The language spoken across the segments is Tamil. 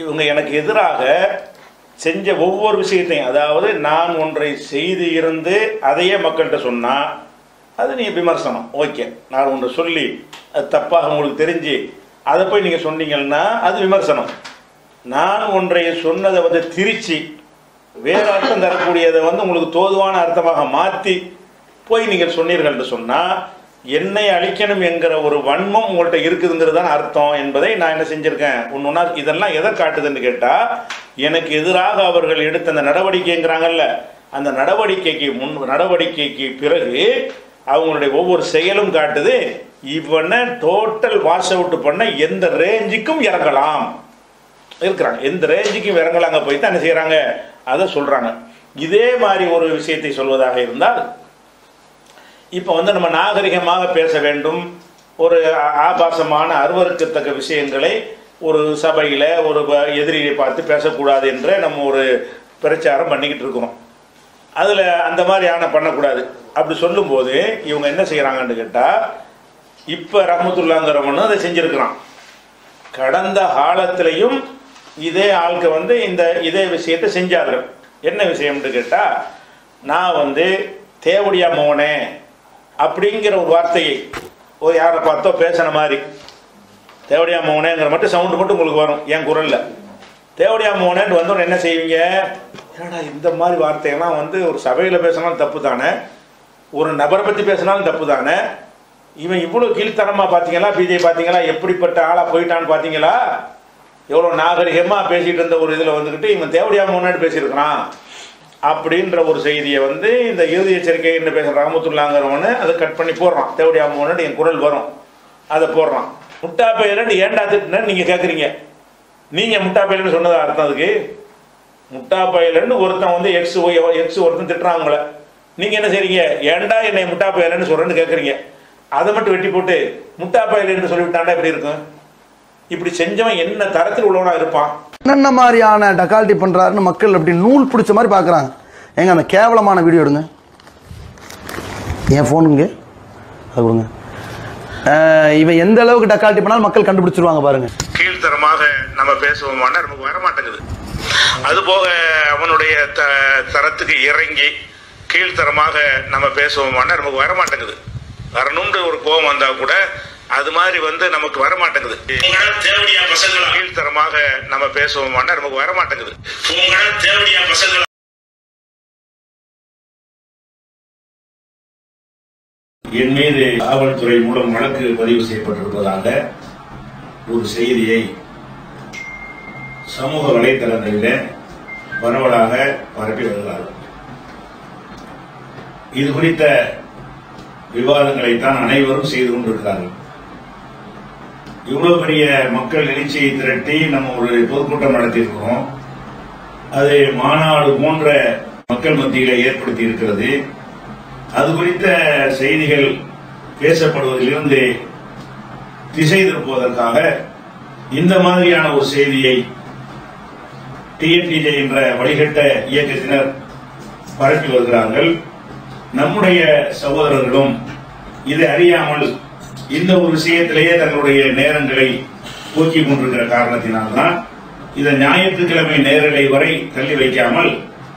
இவங்க எனக்கு எதிராக செஞ்ச ஒவ்வொரு விஷயத்தையும் அதாவது நான் ஒன்றை செய்து இருந்து அதையே மக்கள்கிட்ட சொன்னா அது நீங்கள் விமர்சனம். ஓகே. நான் ஒன்று சொல்லி அது தப்பாக உங்களுக்கு தெரிஞ்சு அதை போய் நீங்க சொன்னீங்கன்னா அது விமர்சனம். நான் ஒன்றை சொன்னதை வந்து திரிச்சு வேறு அர்த்தம் தரக்கூடியதை வந்து உங்களுக்கு தோதுவான அர்த்தமாக மாற்றி போய் நீங்கள் சொன்னீர்கள் சொன்னால் என்னை அழிக்கணும் என்கிற ஒரு வன்மம் உங்கள்கிட்ட இருக்குதுங்கிறது தான் அர்த்தம் என்பதை நான் என்ன செஞ்சிருக்கேன். ஒன்றுனா இதெல்லாம் எதை காட்டுதுன்னு கேட்டால் எனக்கு எதிராக அவர்கள் எடுத்த அந்த நடவடிக்கைங்கிறாங்கல்ல அந்த நடவடிக்கைக்கு முன் நடவடிக்கைக்கு பிறகு அவங்களுடைய ஒவ்வொரு செயலும் காட்டுது இவனை டோட்டல் வாஷ் அவுட் பண்ண எந்த ரேஞ்சுக்கும் இறங்கலாம். இருக்கிறாங்க. எந்த ரேஞ்சுக்கும் இறங்கலாங்க போய் தான் என்ன செய்கிறாங்க அதை சொல்கிறாங்க இதே மாதிரி ஒரு விஷயத்தை சொல்வதாக இருந்தால் இப்போ வந்து நம்ம நாகரிகமாக பேச வேண்டும். ஒரு ஆபாசமான அருவருக்கத்தக்க விஷயங்களை ஒரு சபையில் ஒரு எதிரியை பார்த்து பேசக்கூடாது என்ற நம்ம ஒரு பிரச்சாரம் பண்ணிக்கிட்டு இருக்கிறோம். அதில் அந்த மாதிரியான பண்ணக்கூடாது. அப்படி சொல்லும்போது இவங்க என்ன செய்கிறாங்கன்னு கேட்டால் இப்போ ரஹமத்துல்லாங்கிறவனும் அதை செஞ்சுருக்கிறான். கடந்த காலத்திலையும் இதே ஆளுக்கு வந்து இந்த இதே விஷயத்தை செஞ்சார்கள். என்ன விஷயம்னு கேட்டால் நான் வந்து தேவடியா மோனே அப்படிங்கிற ஒரு வார்த்தையை ஒரு யாரை பார்த்தோ பேசின மாதிரி. தேவடியா மோனேங்கிற மட்டும் சவுண்டு மட்டும் உங்களுக்கு வரும். என் குரல்ல. தேவடியா மோனேன்னு வந்தோன்னு என்ன செய்வீங்க? ஏடா இந்த மாதிரி வார்த்தையெல்லாம் வந்து ஒரு சபையில் பேசினாலும் தப்பு தானே ஒரு நபரை பற்றி பேசினாலும் தப்பு தானே இவன் இவ்வளோ கீழ்த்தனமாக பார்த்தீங்களா? பிஜே பார்த்தீங்களா? எப்படிப்பட்ட ஆளாக போயிட்டான்னு பார்த்தீங்களா? எவ்வளோ நாகரிகமாக பேசிகிட்டு இருந்த ஒரு இதில் வந்துக்கிட்டு இவன் தேவடியா முன்னாடி பேசியிருக்கிறான். அப்படின்ற ஒரு செய்தியை வந்து இந்த இறுதி எச்சரிக்கை என்று பேசுகிற ரஹமத்துல்லாங்கிறவனு அதை கட் பண்ணி போடுறான். தேவடியா மோகன் என் குரல் வரும். அதை போடுறான். முட்டா பயிலன்னு ஏன்டா திட்டுனேன்னு நீங்கள் கேட்குறீங்க நீங்கள் முட்டா பயிலன்னு சொன்னதா அர்த்தம் அதுக்கு? முட்டா பயிலன்னு ஒருத்தன் வந்து எக்ஸ் எக்ஸ் ஒருத்தன் திட்டுறாங்கள நீங்கள் என்ன செய்றீங்க? ஏன்டா என்னை முட்டா பயிலன்னு சொல்கிறேன்னு கேட்குறீங்க அதை மட்டும் வெட்டி போட்டு முட்டா பயிலன்னு சொல்லிவிட்டாண்டா எப்படி இருக்கும்? இப்படி செஞ்சவன் என்ன தரத்தில் உள்ளவனா இருப்பான்? என்னென்ன மாதிரியான டக்கால்ட்டி பண்றாருன்னு மக்கள் அப்படி நூல் பிடிச்ச மாதிரி பார்க்குறாங்க. ஏங்க அந்த கேவலமான வீடியோ எடுங்க. என் ஃபோனுங்க அது கொடுங்க. இவன் எந்த அளவுக்கு டக்கால்ட்டி பண்ணாலும் மக்கள் கண்டுபிடிச்சிருவாங்க பாருங்க. கீழ்த்தரமாக நம்ம பேசுவோமானா நமக்கு வர மாட்டேங்குது. அதுபோக அவனுடைய த தரத்துக்கு இறங்கி கீழ்த்தரமாக நம்ம பேசுவோமானா நமக்கு வர மாட்டேங்குது. வரணும்ன்ற ஒரு கோபம் வந்தா கூட அது மாதிரி வந்து நமக்கு வர மாட்டேங்குது தேவடியா பசங்களா கீழ்த்தரமாக நம்ம பேசுவோமானா நமக்கு வர மாட்டேங்குது தேவடியா பசங்களா என் மீது காவல்துறை மூலம் வழக்கு பதிவு செய்யப்பட்டிருப்பதாக ஒரு செய்தியை சமூக வலைத்தளங்களில் பரவலாக பரப்பி வருகிறார்கள். இது குறித்த விவாதங்களைத்தான் அனைவரும் செய்து கொண்டிருக்கிறார்கள். இவ்வளவு பெரிய மக்கள் எழுச்சியை திரட்டி நம்ம ஒரு பொதுக்கூட்டம் நடத்தியிருக்கிறோம். அது மாநாடு போன்ற மக்கள் மத்தியில ஏற்படுத்தி இருக்கிறது அது குறித்த செய்திகள் பேசப்படுவதிலிருந்து திசை திருப்புவதற்காக இந்த மாதிரியான ஒரு செய்தியை டிஎன்டிஜே என்ற வழிகட்ட இயக்கத்தினர் பரப்பி வருகிறார்கள். நம்முடைய சகோதரர்களும் இதை அறியாமல் இந்த ஒரு விஷயத்திலேயே தங்களுடைய நேரங்களை போக்கிக் கொண்டிருக்கிற காரணத்தினால்தான் இதை ஞாயிற்றுக்கிழமை நேரலை வரை தள்ளி வைக்காமல்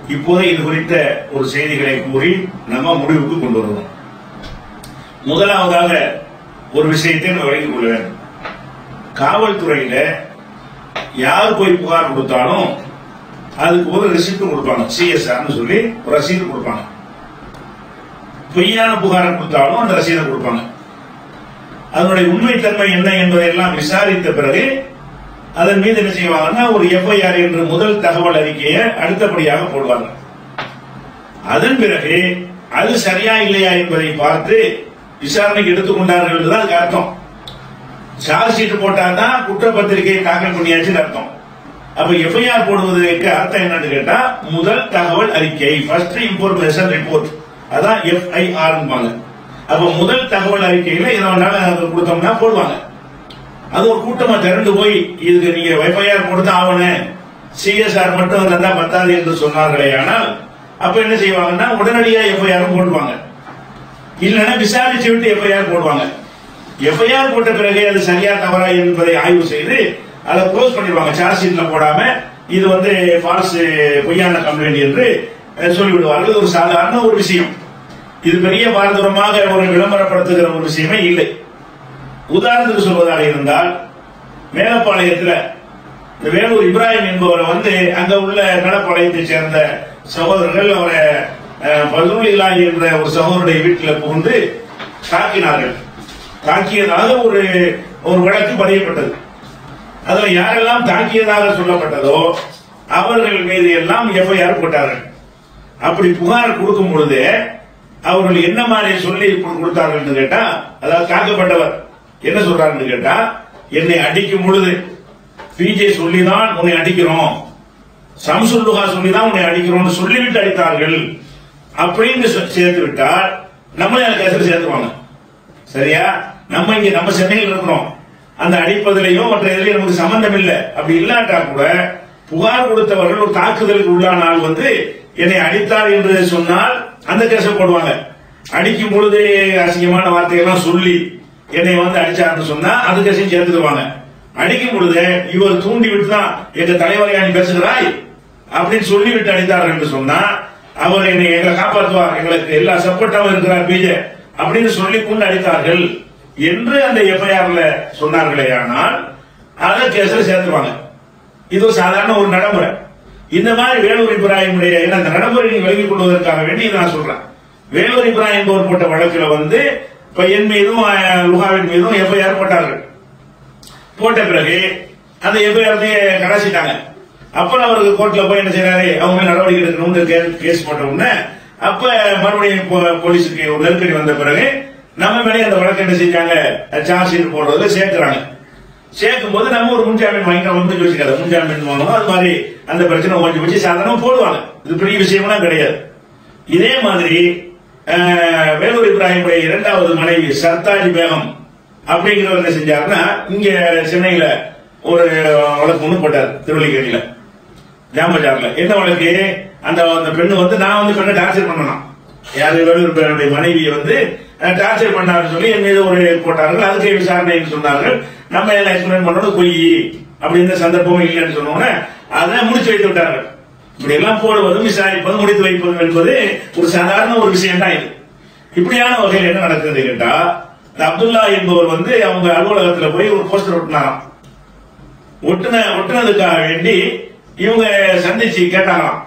இப்போது இது குறித்த ஒரு செய்திகளை கூறி நம்ம முடிவுக்கு கொண்டு வருவோம். முதலாவதாக ஒரு விஷயத்தை நம்ம விளங்கிக் கொள்ள வேண்டும். காவல்துறையில யார் போய் புகார் கொடுத்தாலும் அதுக்கு ஒரு ரெசிப்ட் கொடுப்பாங்க. சிஎஸ்ஆர்னு சொல்லி ஒரு ரசீது கொடுப்பாங்க. பொய்யான புகாரை கொடுத்தாலும் அந்த ரசீதை கொடுப்பாங்க. அதனுடைய உண்மைத்தன்மை என்ன என்பதை எல்லாம் விசாரித்த பிறகு அதன் மீது என்ன செய்வாங்கன்னா ஒரு எஃப்ஐஆர் என்று முதல் தகவல் அறிக்கையை அடுத்தபடியாக போடுவாங்க. அதன் பிறகு அது சரியா இல்லையா என்பதை பார்த்து விசாரணைக்கு எடுத்துக்கொண்டார்கள் என்றுதான் அதுக்கு அர்த்தம். சார்ஜ் ஷீட் போட்டாதான் குற்றப்பத்திரிகையை தாக்கல் பண்ணியாச்சுன்னு அர்த்தம். அப்ப எஃப்ஐஆர் போடுவதற்கு அர்த்தம் என்னன்னு கேட்டா முதல் தகவல் அறிக்கை ஃபர்ஸ்ட் இன்ஃபர்மேஷன் ரிப்போர்ட் அதான் எஃப்ஐஆர் அப்ப முதல் தகவல் அறிக்கையில இதை வேணாலும் கொடுத்தோம்னா போடுவாங்க. அது ஒரு கூட்டமா திரண்டு போய் இதுக்கு நீங்க எஃப்ஐஆர் கொடுத்தா ஆகணும். சிஎஸ்ஆர் மட்டும் இருந்தா பத்தாது என்று சொன்னார்களே ஆனால் அப்ப என்ன செய்வாங்கன்னா உடனடியா எஃப்ஐஆர் போடுவாங்க இல்லைன்னா விசாரிச்சு விட்டு எஃப்ஐஆர் போடுவாங்க. எஃப்ஐஆர் போட்ட பிறகு அது சரியா தவறா என்பதை ஆய்வு செய்து அதை க்ளோஸ் பண்ணிடுவாங்க. சார்ஜ் ஷீட்ல போடாம இது வந்து ஃபால்ஸ் பொய்யான கம்ப்ளைண்ட் என்று சொல்லிவிடுவார்கள். ஒரு சாதாரண ஒரு விஷயம். இது பெரிய பாரதூரமாக ஒரு விளம்பரப்படுத்துகிற ஒரு விஷயமே இல்லை. உதாரணத்துக்கு சொல்வதாக இருந்தால் மேலப்பாளையத்தில் இந்த வேலூர் இப்ராஹிம் என்பவரை வந்து அங்க உள்ள மேலப்பாளையத்தை சேர்ந்த சகோதரர்கள் அவரை அஹ், என்ற ஒரு சகோதரருடைய வீட்டில் புகுந்து தாக்கினார்கள். தாக்கியதாக ஒரு ஒரு வழக்கு பதியப்பட்டது. அதுல யாரெல்லாம் தாக்கியதாக சொல்லப்பட்டதோ அவர்கள் மீது எல்லாம் எஃப்ஐஆர் போட்டார்கள். அப்படி புகார் கொடுக்கும் பொழுது அவர்கள் என்ன மாதிரி சொல்லி கொடுத்தார்கள் கேட்டா அதாவது தாக்கப்பட்டவர் என்ன சொல்றாருன்னு கேட்டா என்னை அடிக்கும் பொழுது பிஜே சொல்லிதான் உன்னை அடிக்கிறோம். சம்சுல்லுகா சொல்லிதான் உன்னை அடிக்கிறோம்னு சொல்லிவிட்டு அடித்தார்கள். அப்படின்னு சேர்த்து விட்டால் நம்மளே அந்த கேசரி சேர்த்துவாங்க? சரியா? நம்ம இங்க நம்ம சென்னையில் இருக்கிறோம். அந்த அடிப்பதிலையும் மற்ற இதுலயும் நமக்கு சம்பந்தம் இல்லை. அப்படி இல்லாட்டா கூட புகார் கொடுத்தவர்கள் ஒரு தாக்குதலுக்கு உள்ளான வந்து என்னை அடித்தார் என்று சொன்னால் அந்த கேச போடுவாங்க. அடிக்கும் பொழுது அசிங்கமான வார்த்தைகள்லாம் சொல்லி என்னை வந்து அடிச்சாருன்னு சொன்னா அது கேஸையும் சேர்த்துக்குவாங்க. அடிக்கும் பொழுது இவர் தூண்டி விட்டு தான் எங்க தலைவரையா நீ பேசுகிறாய்? அப்படின்னு சொல்லிவிட்டு அடித்தார் என்று சொன்னா அவர் என்னை எங்களை காப்பாற்றுவார் எங்களுக்கு எல்லா சப்போர்ட்டாவும் இருக்கிறார் பிஜே அப்படின்னு சொல்லி கொண்டு அடித்தார்கள் என்று அந்த எஃப்ஐஆர்ல சொன்னார்களே ஆனால் அதை கேஸ்ல சேர்த்துருவாங்க. இது சாதாரண ஒரு நடைமுறை. இந்த மாதிரி வேலூர் இப்ராஹிமுடைய ஏன்னா அந்த நடைமுறை விலகிக் கொள்வதற்காக வேண்டி இதை நான் சொல்றேன். வேலூர் இப்ராஹிம் போர் போட்ட வழக்கில் வந்து இப்ப என் மீதும் லுகாவின் மீதும் எஃப்ஐஆர் போட்டார்கள். போட்ட பிறகு அந்த எஃப்ஐஆர் கடாசிட்டாங்க. அப்புறம் அவருக்கு கோர்ட்ல போய் என்ன செய்யறாரு அவங்க நடவடிக்கை எடுக்கணும்னு கே- கேஸ் போட்ட உடனே அப்ப மறுபடியும் போ- போலீஸுக்கு ஒரு நெருக்கடி வந்த பிறகு நம்ம மேலே அந்த வழக்கு என்ன செஞ்சாங்க சார்ஜ் ஷீட் போடுறதுல சேர்க்கிறாங்க. சேர்க்கும் போது நம்ம ஒரு முன்ஜாமீன் வாங்கிக்கலாம் வந்து யோசிக்காது முன்ஜாமீன் வாங்கணும். அது மாதிரி அந்த பிரச்சனை கொஞ்சம் வச்சு சாதனம் போடுவாங்க. இது பெரிய விஷயம்லாம் கிடையாது. இதே மாதிரி வேலூர் இப்ராஹிமுடைய இரண்டாவது மனைவி சர்தாஜி பேகம் அப்படிங்கிறவர் என்ன செஞ்சாருன்னா இங்க சென்னையில ஒரு வழக்கு ஒண்ணு போட்டார் திருவள்ளிக்கேணியில ஜாம்பஜார்ல என்ன வழக்கு? அந்த அந்த பெண்ணு வந்து நான் வந்து பெண்ணை டார்ச்சர் பண்ணணும் யாரு? வேலூர் பேரனுடைய மனைவியை வந்து டார்ச்சர் பண்ணாருன்னு சொல்லி என் மீது ஒரு போட்டார்கள். அதுக்கு விசாரணைன்னு சொன்னார்கள். நம்ம எல்லாம் எக்ஸ்பிளைன் பண்ணணும் பொய். அப்படின்னு சந்தர்ப்பம் இல்லைன்னு சொன்னோன்னே அதை முடிச்சு வைத்து விட்டார்கள். இப்படி எல்லாம் போடுவதும் விசாரிப்பதும் முடித்து வைப்பதும் என்பது ஒரு சாதாரண ஒரு விஷயம் தான் இது. இப்படியான வகையில் என்ன நடக்குது கேட்டா இந்த அப்துல்லா என்பவர் வந்து அவங்க அலுவலகத்துல போய் ஒரு போஸ்டர் ஒட்டினாராம். ஒட்டுன ஒட்டுனதுக்காக வேண்டி இவங்க சந்திச்சு கேட்டாராம்.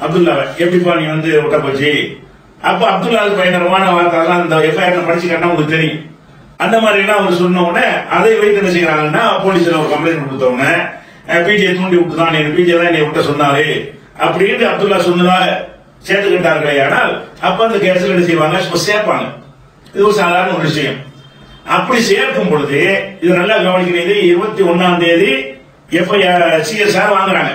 அப்துல்லாவை எப்படிப்பா நீ வந்து ஒட்ட போச்சு? அப்ப அப்துல்லாவுக்கு பயங்கரமான வார்த்தை அந்த எஃப்ஐஆர் படிச்சு உங்களுக்கு தெரியும். அந்த மாதிரி எல்லாம் அவர் சொன்ன உடனே அதை வைத்து என்ன செய்யறாங்கன்னா போலீஸ்ல ஒரு கம்ப்ளைண்ட் கொடுத்தவங்க பிஜே தூண்டி விட்டு தான் பிஜே தான் என்னை விட்ட சொன்னாரு. அப்படின்ட்டு அப்துல்லா சொன்னதாக சேர்த்துக்கிட்டார்களே ஆனால் அப்ப அந்த கேஸ்ல என்ன செய்வாங்க? சேர்ப்பாங்க. இது ஒரு சாதாரண ஒரு விஷயம். அப்படி சேர்க்கும் பொழுது இது நல்லா கவனிக்கிறது இருபத்தி ஒன்னாம் தேதி எஃப்ஐஆர் சிஎஸ்ஆர் வாங்குறாங்க.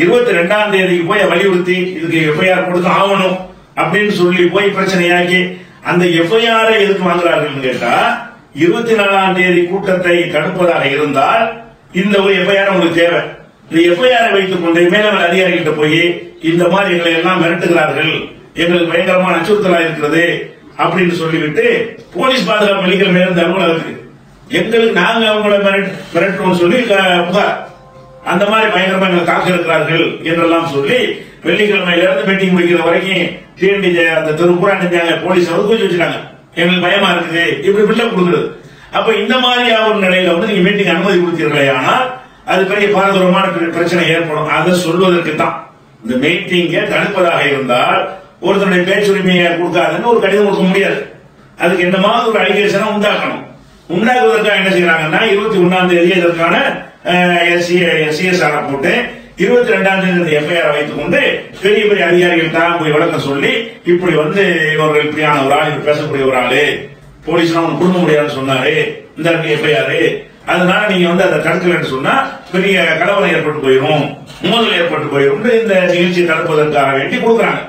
இருபத்தி ரெண்டாம் தேதிக்கு போய் வலியுறுத்தி இதுக்கு எஃப்ஐஆர் கொடுத்து ஆகணும். அப்படின்னு சொல்லி போய் பிரச்சனையாக்கி அந்த எஃப்ஐஆரை எதுக்கு வாங்குறார்கள் கேட்டா இருபத்தி நாலாம் தேதி கூட்டத்தை தடுப்பதாக இருந்தால் இந்த ஒரு எஃப்ஐஆர் உங்களுக்கு தேவை. இந்த எஃப்ஐஆர் வைத்துக் கொண்டு மேலவர் அதிகாரிகிட்ட போய் இந்த மாதிரி எங்களை எல்லாம் மிரட்டுகிறார்கள் எங்களுக்கு பயங்கரமான அச்சுறுத்தலா இருக்கிறது அப்படின்னு சொல்லிவிட்டு போலீஸ் பாதுகாப்பு அளிக்கிற மேல அலுவலகத்துக்கு எங்களுக்கு நாங்க அவங்கள மிரட்டுறோம் சொல்லி புகார். அந்த மாதிரி பயங்கரமா எங்களை தாக்க இருக்கிறார்கள் என்றெல்லாம் சொல்லி வெள்ளிக்கிழமையில இருந்து மீட்டிங் முடிக்கிற வரைக்கும் டிஎன்டி அந்த தெரு பூரா போலீஸ் ஒதுக்கி வச்சிருக்காங்க எங்களுக்கு பயமா இருக்குது. இப்படி பில்டப் கொடுக்குறது. அப்ப இந்த மாதிரியான ஒரு நிலையில வந்து நீங்க மீட்டிங் அனுமதி கொடுத்தீர்களே ஆனால் அது பெரிய பாரதூரமான பிரச்சனை ஏற்படும். அதை சொல்வதற்கு தான். இந்த மீட்டிங்கை தடுப்பதாக இருந்தால் ஒருத்தருடைய பேச்சுரிமையை கொடுக்காதுன்னு ஒரு கடிதம் கொடுக்க முடியாது. அதுக்கு என்னமாவது ஒரு அலிகேஷனை உண்டாக்கணும். உண்டாக்குவதற்காக என்ன செய்யறாங்கன்னா இருபத்தி ஒன்னாம் தேதி இதற்கான சிஎஸ்ஆர் போட்டு இருபத்தி ரெண்டாம் தேதி எஃப்ஐஆர் வைத்துக் கொண்டு பெரிய பெரிய அதிகாரிகள் தான் போய் விளக்கம் சொல்லி இப்படி வந்து இவர்கள் இப்படியான ஒரு ஆள் பேசக்கூடிய ஒரு ஆளு போலீஸ் அவன் கொடுக்க முடியாதுன்னு சொன்னாரு. இந்த எஃப்ஐஆர் அதனால நீங்க வந்து அதை தடுக்கலன்னு சொன்னா பெரிய கலவரம் ஏற்பட்டு போயிடும் மோதல் ஏற்பட்டு போயிடும் இந்த நிகழ்ச்சியை தடுப்பதற்காக வேண்டி கொடுக்குறாங்க.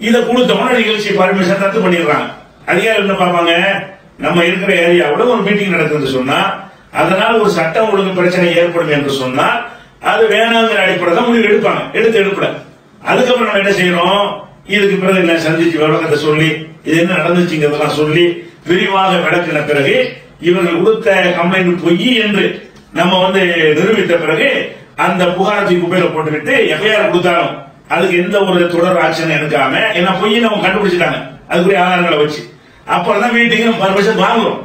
இதை கொடுத்தவன நிகழ்ச்சி பர்மிஷன் ரத்து பண்ணிடுறாங்க. அதிகாரி என்ன பார்ப்பாங்க? நம்ம இருக்கிற ஏரியாவோட ஒரு மீட்டிங் நடக்குதுன்னு சொன்னா அதனால ஒரு சட்டம் ஒழுங்கு பிரச்சனை ஏற்படும் என்று சொன்னால் அது வேணாங்கிற அடிப்படையில் தான் முடிவு எடுப்பாங்க. எடுத்து எடுப்பட அதுக்கப்புறம் நம்ம என்ன செய்யறோம்? இதுக்கு பிறகு என்ன சந்திச்சு விளக்கத்தை சொல்லி இது என்ன நடந்துச்சுங்கிறதெல்லாம் சொல்லி விரிவாக விளக்கின பிறகு இவர்கள் கொடுத்த கம்ப்ளைண்ட் பொய் என்று நம்ம வந்து நிரூபித்த பிறகு அந்த புகாரத்தை குப்பையில போட்டுக்கிட்டு எஃப்ஐஆர் கொடுத்தாலும் அதுக்கு எந்த ஒரு தொடர் ஆக்ஷன் எடுக்காம ஏன்னா பொய்யை நம்ம கண்டுபிடிச்சிட்டாங்க. அதுக்குரிய ஆதாரங்களை வச்சு. அப்புறம் தான் வீட்டுக்கு பர்மிஷன் வாங்குறோம்.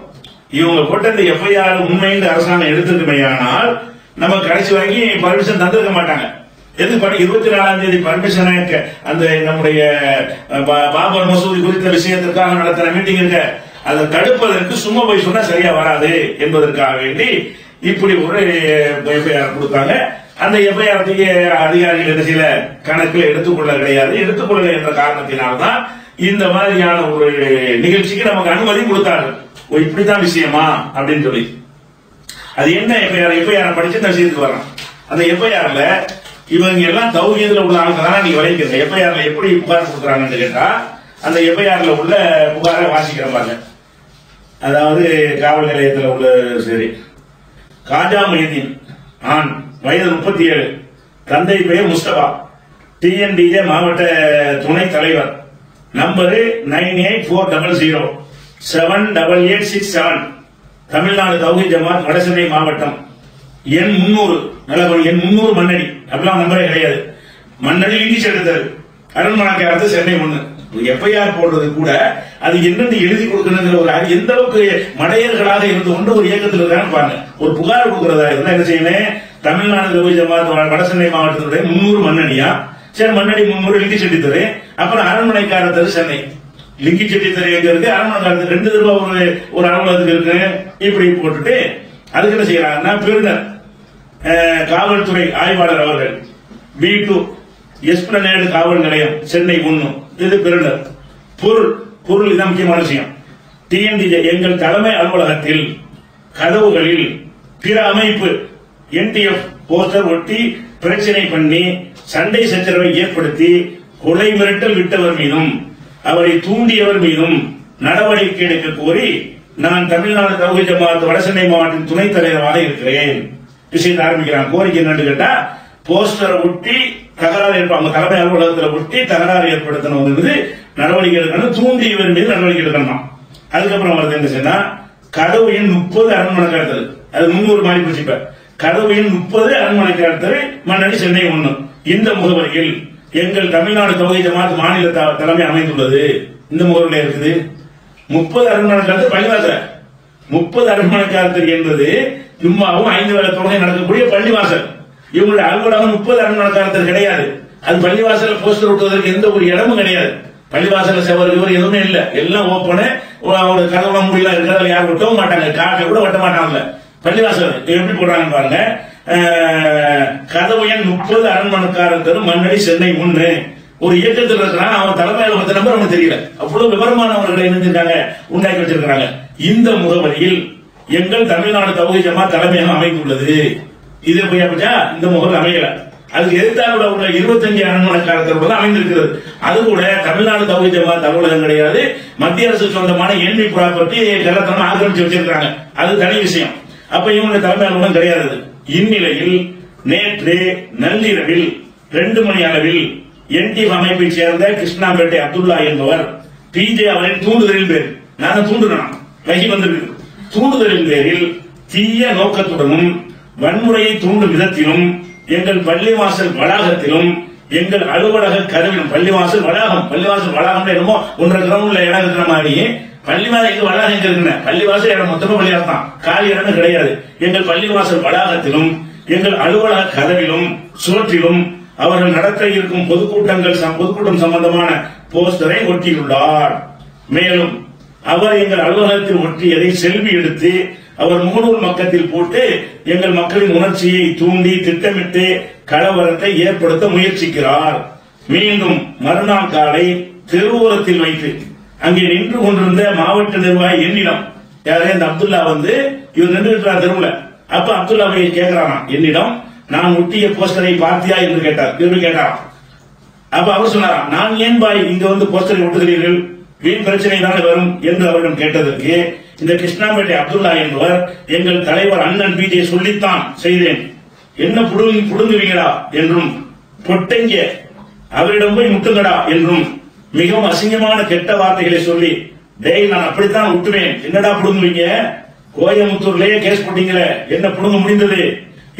இவங்க போட்ட இந்த எஃப்ஐஆர் உண்மைன்னு அரசாங்கம் எடுத்துக்குமையானால் நம்ம கடைசி வரைக்கும் பர்மிஷன் தந்திருக்க மாட்டாங்க. எது பண்ணி இருபத்தி நாலாம் தேதி பர்மிஷன் அந்த நம்முடைய பா- பாபர் மசூதி குறித்த விஷயத்திற்காக நடத்துற மீட்டிங் இருக்க. அதை தடுப்பதற்கு சும்மா போய் சொன்னா சரியா வராது என்பதற்காக வேண்டி இப்படி ஒரு எஃப்ஐஆர் கொடுத்தாங்க. அந்த எஃப்ஐஆர் அதிகாரிகள் என்ன கணக்கில் எடுத்துக்கொள்ள கிடையாது. எடுத்துக்கொள்ள என்ற காரணத்தினால்தான் இந்த மாதிரியான ஒரு நிகழ்ச்சிக்கு நமக்கு அனுமதி கொடுத்தாரு ஓ இப்படிதான் விஷயமா? அப்படின்னு சொல்லி. அது என்ன எஃப்ஐஆர்? எஃப்ஐஆர் படிச்சு நான் வரணும் அந்த எஃப்ஐஆர்ல இவங்க எல்லாம் தௌஹீதுல உள்ள ஆளுங்க தானே நீங்க விளைவிக்கிறீங்க எஃப்ஐஆர்ல எப்படி புகார் கொடுக்குறாங்கன்னு கேட்டா அந்த எஃப்ஐஆர்ல உள்ள புகாரை வாசிக்கிற பாருங்க. அதாவது காவல் நிலையத்தில் உள்ள சரி. காஜா மொய்தீன் ஆண் வயது முப்பத்தி ஏழு தந்தை பெயர் முஸ்தபா. டிஎன்டிஜே மாவட்ட துணை தலைவர். Number nine eight four double zero. Seven double eight six seven. Tamil Nadu Thowheed Jamath Vadachennai மாவட்டம். எண் முன்னூறு நல்ல எண் முன்னூறு மன்னடி. அப்படிலாம் நம்பரே கிடையாது. மன்னடி இங்கிலீஷ் எடுத்தது. அருண்மணக்கு அடுத்து சென்னை ஒண்ணு. எஃப்ஐஆர் போடுறது கூட அது என்னென்னு எழுதி கொடுக்கணுங்கிற ஒரு எந்த அளவுக்கு மடையர்களாக இருந்து கொண்டு ஒரு இயக்கத்தில் இருக்கான்னு பாருங்க. ஒரு புகார் கொடுக்கறதா இருந்தா என்ன செய்யணும் தமிழ்நாடு தௌஹி ஜமாத் வட- வடசென்னை மாவட்டத்தினுடைய முன்னூறு மன்னடியா? சரி மன்னடி முன்னூறு லிங்கி செட்டித்தரு அப்புறம் அரண்மனைக்காரத்தரு சென்னை. லிங்கி செட்டித்தரு எங்க இருக்கு அரண்மனைக்கார ரெண்டு ரூபா ஒரு ஒரு அலுவலகத்துக்கு இருக்கு இப்படி போட்டுட்டு அதுக்கு என்ன செய்யறாங்கன்னா பெருனர் காவல்துறை ஆய்வாளர் அவர்கள் பி டூ எஸ்பிளனேடு காவல் நிலையம் சென்னை ஒண்ணு இது பெருனர் பொருள் பொருள் இதுதான் முக்கியமான விஷயம். டிஎன்டிஜே எங்கள் தலைமை அலுவலகத்தில் கதவுகளில் பிற அமைப்பு என்டிஎஃப் போஸ்டர் ஒட்டி பிரச்சனை பண்ணி சண்டை சச்சரவை ஏற்படுத்தி கொலை மிரட்டல் விட்டவர் மீதும் அவரை தூண்டியவர் மீதும் நடவடிக்கை எடுக்க கோரி நான் தமிழ்நாடு தகுதி ஜமாத் வடசென்னை மாவட்டத்தின் துணைத் தலைவராக இருக்கிறேன். விஷயத்தை ஆரம்பிக்கிறான். கோரிக்கை என்னன்னு கேட்டா போஸ்டரை ஒட்டி தகராறு ஏற்ப அவங்க தலைமை அலுவலகத்தில் ஒட்டி தகராறு ஏற்படுத்தணும் வந்து நடவடிக்கை எடுக்கணும். தூண்டியவர் மீது நடவடிக்கை எடுக்கணும் அதுக்கப்புறம் வருது என்ன செய்யணும் கதவு எண் முப்பது அரண்மனை கடத்தல் அது முன்னூறு மாதிரி போச்சு இப்ப கதவு எண் முப்பது அரண்மனை கடத்தல் மன்னடி சென்னை ஒண்ணு. இந்த முகவரியில் எங்கள் தமிழ்நாடு தொகுதி ஜமாத் மாநில த- தலைமை அமைந்துள்ளது. இந்த முகவரில் இருக்குது. முப்பது அருமணக்காரத்து பள்ளிவாசல். முப்பது அரண்மனை என்பது ஜும்மாவும் ஐந்து வேலை தொகை நடக்கக்கூடிய பள்ளிவாசல். இவங்களுடைய அலுவலகம் முப்பது அருமணக்காரத்தில் கிடையாது. அது பள்ளிவாசல போஸ்டர் ஒட்டுவதற்கு எந்த ஒரு இடமும் கிடையாது. பள்ளிவாசல செவர் இவர் எதுவுமே இல்ல. எல்லாம் ஓப்பனு ஒரு கதவுல முடியல இருக்கிறதால யாரும் ஒட்டவும் மாட்டாங்க. காக்கை கூட ஒட்ட மாட்டாங்கல்ல. பள்ளிவாசல் எப்படி போடுறாங்கன்னு பாருங்க. கதவு எண் முப்பது அரண்மனைக்காரர் தெரு மண்ணடி சென்னை ஒன்று. ஒரு இயக்கத்தில் இருக்கிறான் அவன் தலைமையில பத்து நம்பர் அவனுக்கு தெரியல. அவ்வளவு விவரமானவர்களை இணைஞ்சிருக்காங்க உண்டாக்கி வச்சிருக்கிறாங்க. இந்த முகவரியில் எங்கள் தமிழ்நாடு தகுதி ஜமா தலைமையகம் அமைந்துள்ளது. இது போய் அப்படியா இந்த முகவரி அமையல. அதுக்கு எதிர்த்தாப்புல உள்ள இருபத்தஞ்சு அரண்மனைக்காரத்தோட தான் அமைந்திருக்கிறது. அது கூட தமிழ்நாடு தகுதி ஜமா அலுவலகம் கிடையாது. மத்திய அரசு சொந்தமான என்வி ப்ராப்பர்ட்டி கலத்தனம் ஆக்கிரமிச்சு வச்சிருக்காங்க அது தனி விஷயம். அப்ப இவங்க தலைமை அலுவலகம் கிடையாது. இந்நிலையில் நேற்று நள்ளிரவில் ரெண்டு மணி அளவில் என்டி அமைப்பை சேர்ந்த கிருஷ்ணாபேட்டை அப்துல்லா என்பவர் பிஜே அவரின் தூண்டுதலின் பேர் நான் தூண்டுறேன் வகி வந்திருக்கு. தூண்டுதலின் பேரில் தீய நோக்கத்துடனும் வன்முறையை தூண்டும் விதத்திலும் எங்கள் பள்ளிவாசல் வளாகத்திலும் எங்கள் அலுவலக கதவிலும் பள்ளிவாசல் வளாகம். பள்ளிவாசல் வளாகம் என்னமோ ஒன்றரை கிரவுண்ட்ல இடம் இருக்கிற மாதிரியே பள்ளிவாசல் வளாகம் எங்க பள்ளிவாசல் இடம் மொத்தமா வழியாக தான். காலி இடமே கிடையாது. எங்கள் பள்ளிவாசல் வளாகத்திலும் எங்கள் அலுவலக கதவிலும் சுவற்றிலும் அவர்கள் நடத்த இருக்கும் பொதுக்கூட்டங்கள் பொதுக்கூட்டம் சம்பந்தமான போஸ்டரை ஒட்டியுள்ளார். மேலும் அவர் எங்கள் அலுவலகத்தில் ஒட்டியதை செல்வி எடுத்து அவர் முகநூல் மக்கத்தில் போட்டு எங்கள் மக்களின் உணர்ச்சியை தூண்டி திட்டமிட்டு கலவரத்தை ஏற்படுத்த முயற்சிக்கிறார். மீண்டும் மறுநாள் காலை தெருவோரத்தில் வைத்து அங்கே நின்று கொண்டிருந்த மாவட்ட நிர்வாகி என்னிடம் யாரே இந்த அப்துல்லா வந்து இவர் நின்று இருக்கிறார் தெருவுல. அப்ப போய் கேட்கிறானா என்னிடம் நான் ஒட்டிய போஸ்டரை பார்த்தியா என்று கேட்டார். என்று கேட்டாராம். அப்ப அவர் சொன்னாராம் நான் ஏன் பாய் இங்க வந்து போஸ்டரை ஒட்டுகிறீர்கள்? வீண் பிரச்சனை தானே வரும் என்று அவரிடம் கேட்டதற்கு இந்த கிருஷ்ணாபேட்டை அப்துல்லா என்பவர் எங்கள் தலைவர் அண்ணன் பிஜே சொல்லித்தான் செய்தேன். என்ன புடுங்கி புடுங்குவீங்களா என்றும் பொட்டங்க அவரிடம் போய் முட்டுங்கடா என்றும் மிகவும் அசிங்கமான கெட்ட வார்த்தைகளை சொல்லி டேய் நான் அப்படித்தான் விட்டுவேன் என்னடா புடுங்குவீங்க? கோயம்புத்தூர்லயே கேஸ் போட்டீங்களே என்ன புடுங்க முடிந்தது?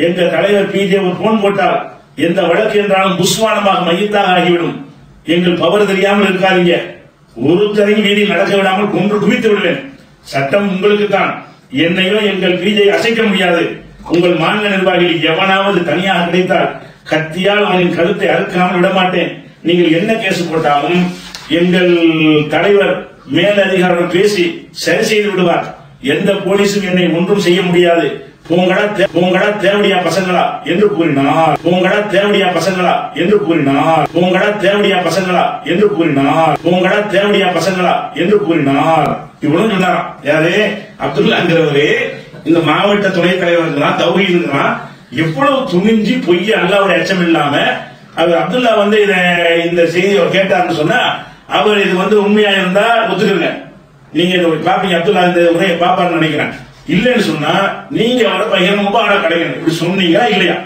எங்க தலைவர் பிஜே ஒரு போன் போட்டால் எந்த வழக்கு என்றாலும் புஸ்வானமாக மையத்தாக ஆகிவிடும். எங்கள் பவர் தெரியாமல் இருக்காதீங்க. ஒருத்தரையும் வீதியில் நடக்க விடாமல் கொன்று குவித்து விடுவேன். சட்டம் உங்களுக்கு தான். என்னையோ எங்கள் பிஜே அசைக்க முடியாது. உங்கள் மாநில நிர்வாகிகள் எவனாவது தனியாக கிடைத்தால் கத்தியால் அவனின் கருத்தை அறுக்காமல் விட மாட்டேன் நீங்கள் என்ன கேஸ் போட்டாலும் எங்கள் தலைவர் மேலதிகாரம் பேசி சரி செய்து விடுவார். எந்த போலீஸும் என்னை ஒன்றும் செய்ய முடியாது. பூங்கடா தே- பூங்கடா தேவடியா பசங்களா என்று கூறினார். பூங்கடா தேவடியா பசங்களா என்று கூறினார். பூங்கடா தேவடியா பசங்களா என்று கூறினார். பூங்கடா தேவடியா பசங்களா என்று கூறினார். இவ்வளவு சொன்னாராம். யாரு? அப்துல்லாங்கிறவரு இந்த மாவட்ட துணைத் தலைவர் இருக்கிறான் தௌஹீத் எவ்வளவு துணிஞ்சு பொய்ய அல்லாவுடைய அச்சம் இல்லாம அவர் அப்துல்லா வந்து இத இந்த செய்தி அவர் கேட்டாருன்னு சொன்னா அவர் இது வந்து உண்மையா இருந்தா ஒத்துக்குங்க. நீங்க இதை பாப்பீங்க அப்துல்லா இந்த உரையை பாப்பான்னு நினைக்கிறேன். இல்லைன்னு சொன்னா நீங்க அவரை பையன் முபாரா கிடைக்கணும். இப்படி சொன்னீங்களா இல்லையா?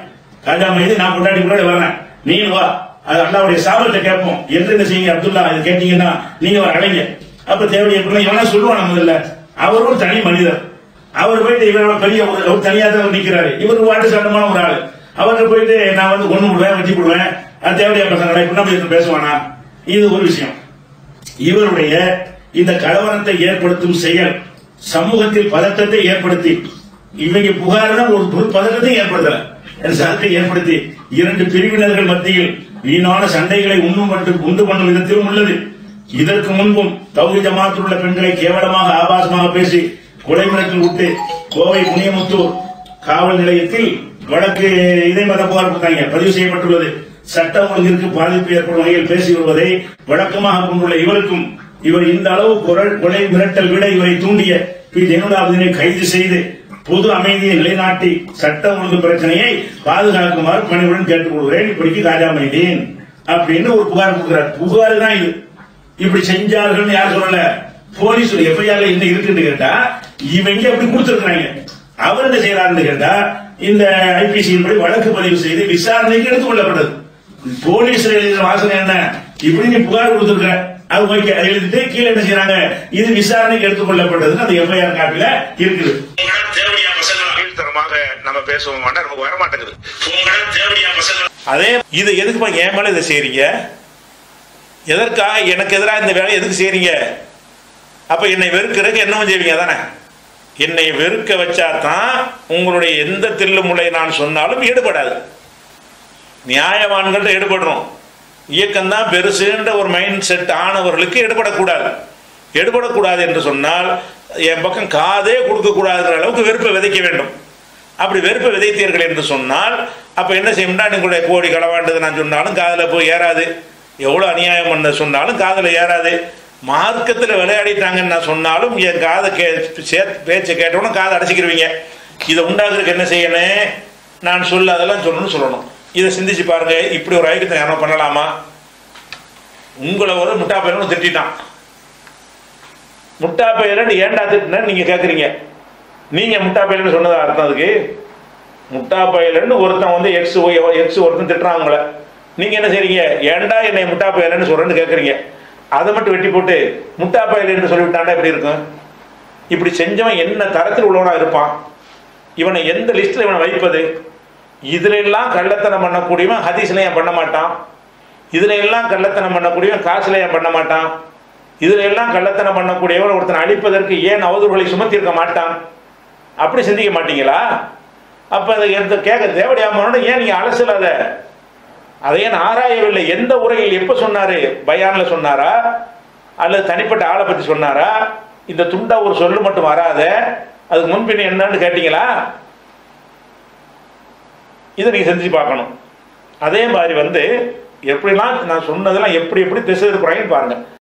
ராஜா மைதி நான் கொண்டாடி முன்னாடி வரேன் நீங்க வா. அது அல்லாவுடைய சாபத்தை கேட்போம். என்று என்ன செய்யுங்க அப்துல்லா இது கேட்டீங்கன்னா நீங்க வர அடைங்க அப்ப தேவையை எப்படிலாம் இவனா சொல்லுவான் முதல்ல அவரும் தனி மனிதர். அவர் போயிட்டு இவரோட பெரிய ஒரு அவர் தான் நிக்கிறாரு. இவர் வாட்டு சட்டமான ஒரு ஆளு. அவர்கிட்ட போயிட்டு நான் வந்து ஒண்ணு விடுவேன் வச்சு விடுவேன் அது தேவையா பசங்களை இப்படி பேசுவானா? இது ஒரு விஷயம். இவருடைய இந்த கலவரத்தை ஏற்படுத்தும் செயல் சமூகத்தில் பதட்டத்தை ஏற்படுத்தி இவங்க புகார் ஒரு ஒரு பதட்டத்தை ஏற்படுத்தல. சதத்தை ஏற்படுத்தி இரண்டு பிரிவினர்கள் மத்தியில் வீணான சண்டைகளை உண்ணும் மற்றும் உண்டு பண்ணும் விதத்திலும் உள்ளது. இதற்கு முன்பும் தௌஹி ஜமாத்தில் உள்ள பெண்களை கேவலமாக ஆபாசமாக பேசி கொலை மிரட்டில் விட்டு கோவை முனியமுத்தூர் காவல் நிலையத்தில் வழக்கு இதே மத புகார் கொடுத்தாங்க பதிவு செய்யப்பட்டுள்ளது. சட்ட ஒழுங்கிற்கு பாதிப்பு ஏற்படும் வகையில் பேசி வருவதை வழக்கமாக கொண்டுள்ள இவருக்கும் இவர் இந்த அளவு குரல் கொலை மிரட்டல் விட இவரை தூண்டிய பி ஜெயலலிதாவினை கைது செய்து பொது அமைதியை நிலைநாட்டி சட்ட ஒழுங்கு பிரச்சனையை பாதுகாக்குமாறு பணிவுடன் கேட்டுக்கொள்கிறேன். இப்படிக்கு ராஜா மைதீன் அப்படின்னு ஒரு புகார் கொடுக்கிறார். புகார் தான் இது. இப்படி செஞ்சார்கள் யார் சொல்லல? போலீஸ் எஃப்ஐஆர்ல என்ன இருக்குன்னு கேட்டா இவங்க அப்படி கொடுத்துருக்காங்க அவர் என்ன செய்யறாருன்னு கேட்டா இந்த ஐபிசி படி வழக்கு பதிவு செய்து விசாரணைக்கு எடுத்துக் கொள்ளப்பட்டது. போலீஸ் எழுதின வாசனை என்ன? இப்படி நீ புகார் கொடுத்திருக்க. அது ஓகே அதை எழுதிட்டு கீழே என்ன செய்யறாங்க இது விசாரணைக்கு எடுத்துக் கொள்ளப்பட்டதுன்னு அந்த எஃப்ஐஆர் காப்பில இருக்குது. நம்ம பேசுவோம் நமக்கு வர மாட்டேங்குது அதே இது எதுக்குப்பா என் மேல இதை செய்றீங்க? எதற்காக எனக்கு எதிராக இந்த வேலையை எதுக்கு செய்றீங்க? அப்ப என்னை வெறுக்கிறதுக்கு என்னவும் செய்வீங்க தானே? என்னை வெறுக்க வச்சா தான் உங்களுடைய எந்த தில்லு முளை நான் சொன்னாலும் ஈடுபடாது. நியாயவான்கள்ட்ட ஈடுபடுறோம். இயக்கம் தான் பெருசுன்ற ஒரு மைண்ட் செட் ஆனவர்களுக்கு ஈடுபடக்கூடாது. ஈடுபடக்கூடாது என்று சொன்னால் என் பக்கம் காதே கொடுக்கக்கூடாதுங்கிற அளவுக்கு வெறுப்பை விதைக்க வேண்டும். அப்படி வெறுப்பை விதைத்தீர்கள் என்று சொன்னால் அப்போ என்ன செய்யணும்னா நீங்களுடைய கோடி களவாண்டது நான் சொன்னாலும் காதில் போய் ஏறாது. எவ்வளோ அநியாயம் பண்ண சொன்னாலும் காதில் ஏறாது. மார்க்கத்தில் விளையாடிட்டாங்கன்னு நான் சொன்னாலும் என் காதை கே சேர்த்து பேச்சை கேட்டவுடனே காதை அடைச்சிக்கிருவீங்க. இதை உண்டாக்குறதுக்கு என்ன செய்யணும்? நான் சொல்ல அதெல்லாம் சொல்லணும்னு சொல்லணும். இதை சிந்திச்சு பாருங்க இப்படி ஒரு ஐக்கியத்தை யாரும் பண்ணலாமா? உங்களை ஒரு முட்டா பையனும் திட்டான் முட்டா பையன் ஏன்டா திட்டினா? நீங்கள் கேட்குறீங்க நீங்கள் முட்டா பையன் சொன்னதா அர்த்தம் அதுக்கு? முட்டா பையலன்னு ஒருத்தன் வந்து எக்ஸ் எக்ஸ் ஒருத்தன் திட்டுறான் உங்களை. நீங்கள் என்ன செய்றீங்க? ஏன்டா என்னை முட்டா பையலன்னு சொல்றேன்னு கேட்குறீங்க அதை மட்டும் வெட்டி போட்டு முட்டா என்று சொல்லிவிட்டாண்டா எப்படி இருக்கும்? இப்படி செஞ்சவன் என்ன தரத்தில் உள்ளவனா இருப்பான்? இவனை எந்த லிஸ்ட்ல இவனை வைப்பது? இதுல எல்லாம் கள்ளத்தனம் பண்ணக்கூடியவன் ஹதீஸ்ல ஏன் பண்ண மாட்டான்? இதுல எல்லாம் கள்ளத்தனம் பண்ணக்கூடியவன் காசுல ஏன் பண்ண மாட்டான்? இதுல எல்லாம் கள்ளத்தனம் பண்ணக்கூடியவன் ஒருத்தனை அழிப்பதற்கு ஏன் அவதூறுகளை சுமத்தி இருக்க மாட்டான்? அப்படி சிந்திக்க மாட்டீங்களா? அப்ப அதை எந்த கேட்க தேவடியாமனோட ஏன் நீங்க அலசலாத? அதை ஏன் ஆராயவில்லை? எந்த உரையில் எப்ப சொன்னாரு? பயான்ல சொன்னாரா? அல்லது தனிப்பட்ட ஆளை பத்தி சொன்னாரா? இந்த துண்டா ஒரு சொல்லு மட்டும் வராத அதுக்கு முன்பின் என்னன்னு கேட்டீங்களா? இதை நீங்க செஞ்சு பார்க்கணும். அதே மாதிரி வந்து எப்படிலாம் நான் சொன்னதெல்லாம் எப்படி எப்படி திசை இருக்கிறாங்கன்னு பாருங்க.